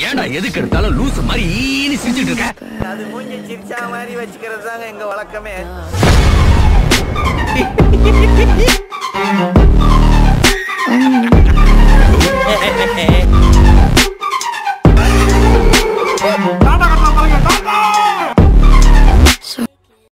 ஏன்டா எதுக்கு எடுத்தாலும் லூசு மாதிரி ஈனி சிரிச்சிட்டு இருக்க? அது மூஞ்சி சிரிச்சா மாதிரி வச்சுக்கிறது தாங்க எங்க வழக்கமே.